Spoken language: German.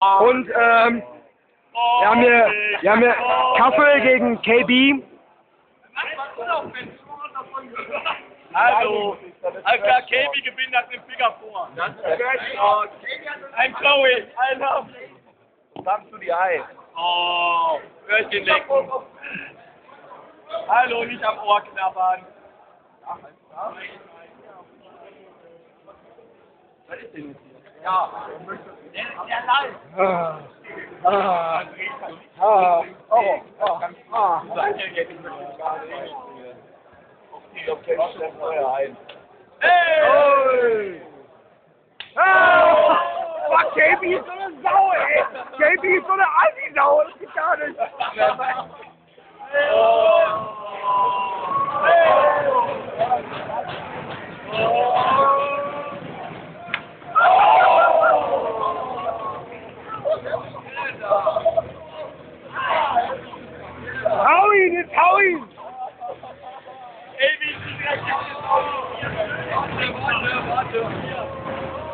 Und ähm, wir haben hier, wir haben hier Kassel gegen KB. Also, Alter, Kaby gewinnt nach dem Finger vor. Ein Chloe, Alter. Samst du die Ei? Oh, Hörchen lecken. Hallo, nicht am Ohr knabbern. Was ist denn jetzt hier? Ja, der, der live. Ah, ah, ah, oh, oh, ah. Ich glaube, der macht das vorher ein. Hey! Ah! Fuck, KB ist so eine Sau, ey! KB ist so eine Assi-Sau, Halloween! It's Halloween! ABC's gonna kick this